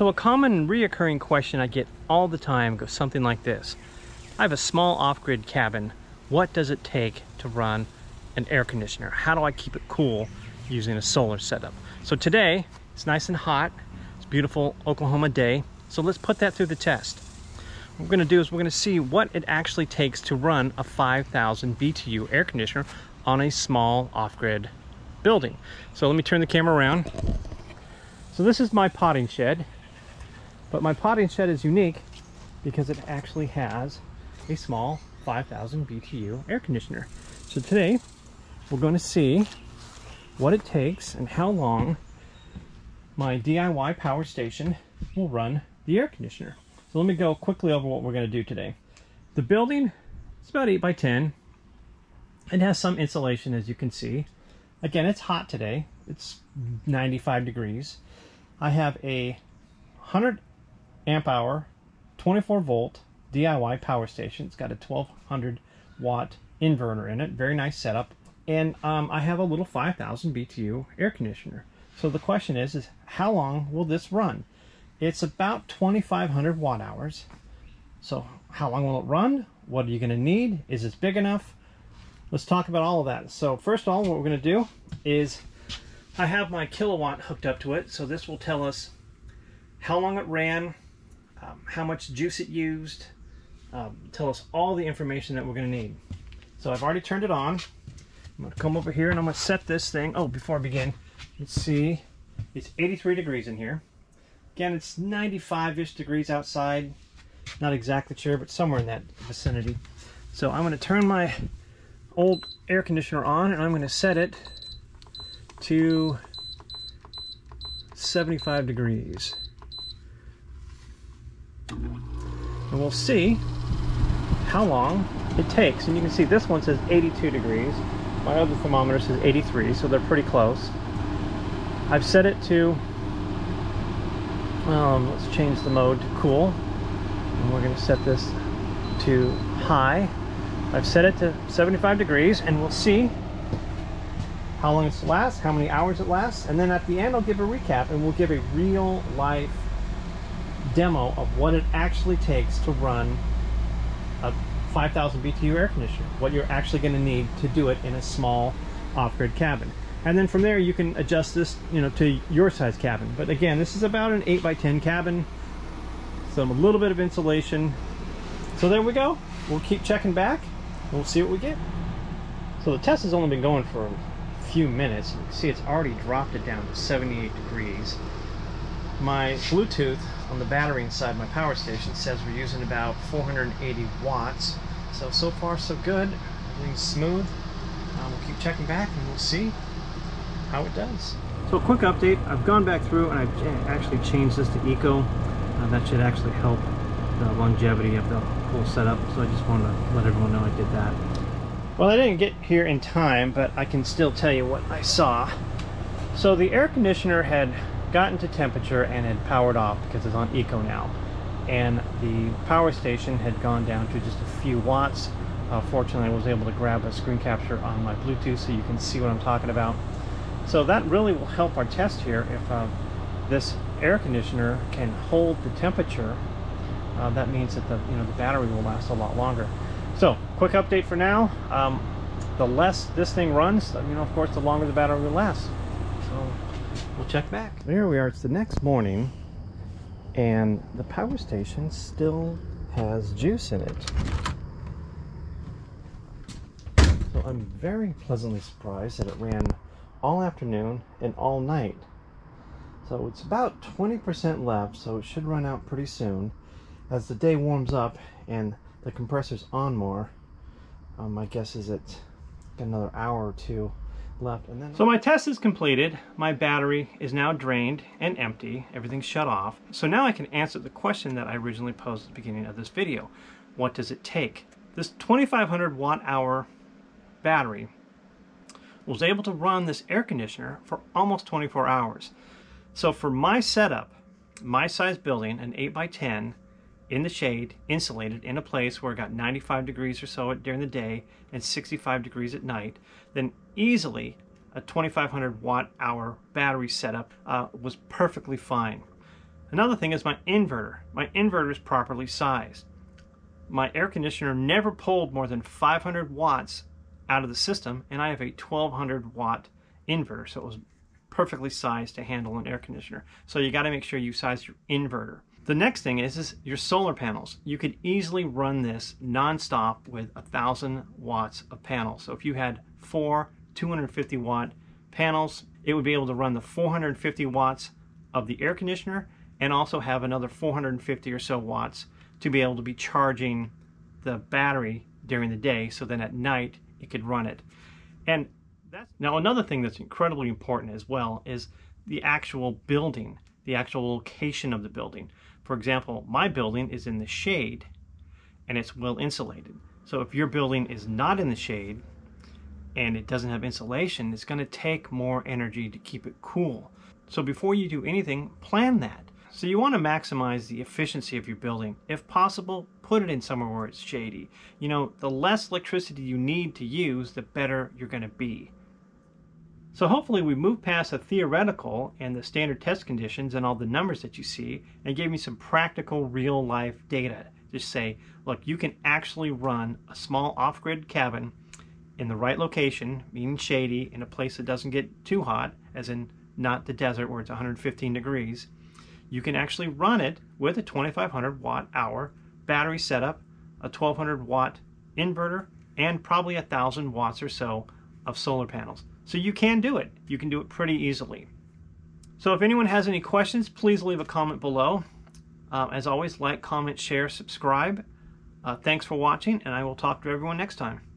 So a common reoccurring question I get all the time goes something like this. I have a small off-grid cabin. What does it take to run an air conditioner? How do I keep it cool using a solar setup? So today, it's nice and hot. It's beautiful Oklahoma day. So let's put that through the test. What we're gonna do is we're gonna see what it actually takes to run a 5,000 BTU air conditioner on a small off-grid building. So let me turn the camera around. So this is my potting shed, but my potting shed is unique because it actually has a small 5,000 BTU air conditioner. So today we're going to see what it takes and how long my DIY power station will run the air conditioner. So let me go quickly over what we're going to do today. The building is about 8 by 10. It has some insulation as you can see. Again, it's hot today. It's 95 degrees. I have a 100 amp hour, 24 volt DIY power station. It's got a 1200 watt inverter in it. Very nice setup. And um, I have a little 5000 BTU air conditioner. So the question is, is how long will this run? It's about 2500 watt hours. So how long will it run? What are you going to need? Is this big enough? Let's talk about all of that. So first of all, what we're going to do is I have my Kill A Watt hooked up to it. So this will tell us how long it ran, um, how much juice it used, um, tell us all the information that we're going to need. So I've already turned it on. I'm going to come over here and I'm going to set this thing. Oh, before I begin, let's see. It's 83 degrees in here. Again, it's 95-ish degrees outside. Not exactly sure, but somewhere in that vicinity. So I'm going to turn my old air conditioner on and I'm going to set it to 75 degrees. And we'll see how long it takes. And you can see this one says 82 degrees. My other thermometer says 83, so they're pretty close. I've set it to, um, let's change the mode to cool. And we're gonna set this to high. I've set it to 75 degrees and we'll see how long it lasts, how many hours it lasts, and then at the end I'll give a recap and we'll give a real life demo of what it actually takes to run a 5000 BTU air conditioner, what you're actually going to need to do it in a small off-grid cabin. And then from there you can adjust this, you know, to your size cabin. But again, this is about an 8 by 10 cabin. So a little bit of insulation. So there we go. We'll keep checking back. We'll see what we get. So the test has only been going for a few minutes. You can see it's already dropped it down to 78 degrees. My Bluetooth on the battery inside my power station says we're using about 480 watts. So, so far so good. Everything's smooth. Um, we'll keep checking back and we'll see how it does. So a quick update, I've gone back through and I've actually changed this to Eco. Uh, that should actually help the longevity of the whole setup. So I just wanted to let everyone know I did that. Well, I didn't get here in time, but I can still tell you what I saw. So the air conditioner had gotten to temperature and had powered off because it's on eco now. And the power station had gone down to just a few watts. Uh, fortunately I was able to grab a screen capture on my Bluetooth so you can see what I'm talking about. So that really will help our test here. If uh, this air conditioner can hold the temperature uh, that means that the you know the battery will last a lot longer. So quick update for now. Um, the less this thing runs you know of course the longer the battery will last. So we'll check back. There we are, it's the next morning and the power station still has juice in it. So I'm very pleasantly surprised that it ran all afternoon and all night. So it's about 20% left, so it should run out pretty soon. As the day warms up and the compressor's on more, um, my guess is it's another hour or two left. And then so my test is completed. My battery is now drained and empty. Everything's shut off. So now I can answer the question that I originally posed at the beginning of this video. What does it take? This 2500 watt hour battery was able to run this air conditioner for almost 24 hours. So for my setup, my size building, an 8 by 10 in the shade, insulated in a place where it got 95 degrees or so during the day and 65 degrees at night, then easily a 2500 watt hour battery setup uh, was perfectly fine. Another thing is my inverter. My inverter is properly sized. My air conditioner never pulled more than 500 watts out of the system and I have a 1200 watt inverter so it was perfectly sized to handle an air conditioner. So you got to make sure you size your inverter. The next thing is, is your solar panels. You could easily run this nonstop with a thousand watts of panels. So if you had four 250 watt panels, it would be able to run the 450 watts of the air conditioner and also have another 450 or so watts to be able to be charging the battery during the day so then at night it could run it. And that's now another thing that's incredibly important as well is the actual building, the actual location of the building. For example, my building is in the shade and it's well insulated. So if your building is not in the shade and it doesn't have insulation, it's going to take more energy to keep it cool. So before you do anything, plan that. So you want to maximize the efficiency of your building. If possible, put it in somewhere where it's shady. You know, the less electricity you need to use, the better you're going to be. So hopefully we moved past the theoretical and the standard test conditions and all the numbers that you see and gave me some practical real life data. Just say, look, you can actually run a small off-grid cabin in the right location, meaning shady, in a place that doesn't get too hot, as in not the desert where it's 115 degrees. You can actually run it with a 2500 watt hour battery setup, a 1200 watt inverter, and probably a thousand watts or so of solar panels. So you can do it. You can do it pretty easily. So if anyone has any questions, please leave a comment below. Uh, as always, like, comment, share, subscribe. Uh, thanks for watching, and I will talk to everyone next time.